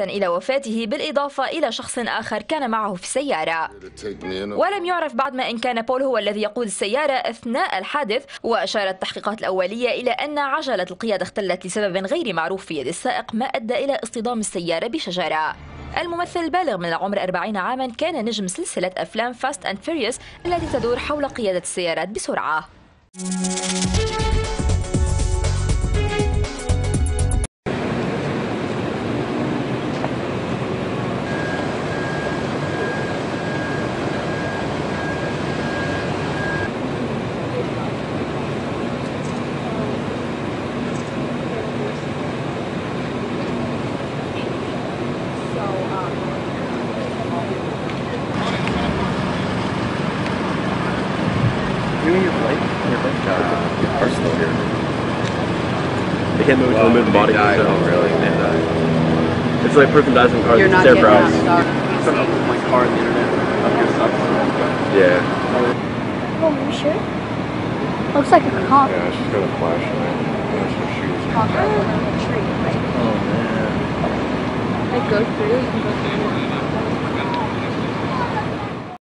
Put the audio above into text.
إلى وفاته بالإضافة إلى شخص آخر كان معه في السيارة. ولم يعرف بعد ما إن كان بول هو الذي يقود السيارة أثناء الحادث وأشارت التحقيقات الأولية إلى أن عجلة القيادة اختلت لسبب غير معروف في يد السائق ما أدى إلى اصطدام السيارة بشجرة. الممثل البالغ من العمر 40 عاما كان نجم سلسلة أفلام فاست أند فيريوس التي تدور حول قيادة السيارات بسرعة. You mean your flight? Your flight? Uh, your personal here. They hit me with a limited body died control. really. They died. It's like person dies in cars. You're not their getting browse. that stuff. Some of my car on the internet. Up here sucks. Yeah. Oh, you sure? Looks like a cop. Yeah, she's got a flashlight. That's what she was. Cop on a tree, right? Oh man. Like go through, you can go through.